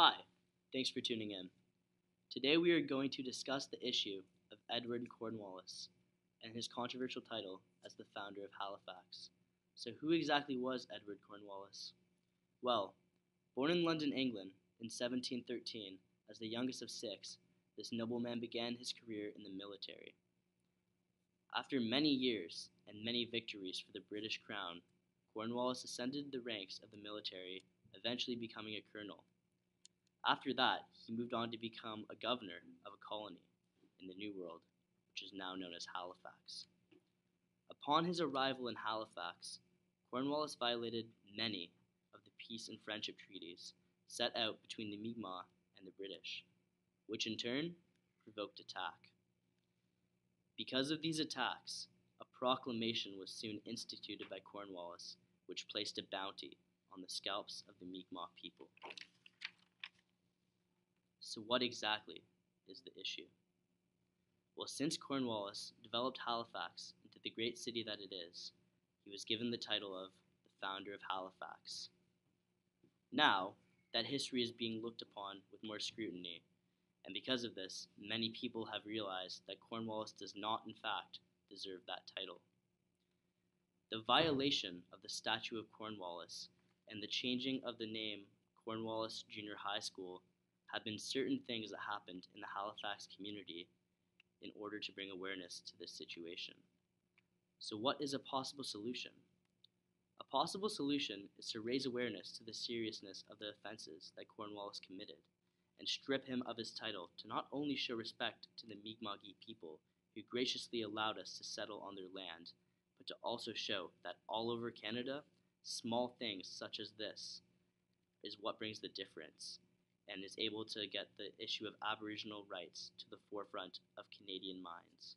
Hi, thanks for tuning in. Today we are going to discuss the issue of Edward Cornwallis and his controversial title as the founder of Halifax. So, who exactly was Edward Cornwallis? Well, born in London, England in 1713 as the youngest of six, this nobleman began his career in the military. After many years and many victories for the British Crown, Cornwallis ascended the ranks of the military, eventually becoming a colonel. After that, he moved on to become a governor of a colony in the New World, which is now known as Halifax. Upon his arrival in Halifax, Cornwallis violated many of the peace and friendship treaties set out between the Mi'kmaq and the British, which in turn provoked attack. Because of these attacks, a proclamation was soon instituted by Cornwallis, which placed a bounty on the scalps of the Mi'kmaq people. So, what exactly is the issue? Well, since Cornwallis developed Halifax into the great city that it is, he was given the title of the founder of Halifax. Now, that history is being looked upon with more scrutiny, and because of this, many people have realized that Cornwallis does not, in fact, deserve that title. The violation of the statue of Cornwallis and the changing of the name Cornwallis Junior High School have been certain things that happened in the Halifax community in order to bring awareness to this situation. So, what is a possible solution? A possible solution is to raise awareness to the seriousness of the offenses that Cornwallis committed and strip him of his title to not only show respect to the Mi'kmaq people who graciously allowed us to settle on their land, but to also show that all over Canada, small things such as this is what brings the difference and is able to get the issue of Aboriginal rights to the forefront of Canadian minds.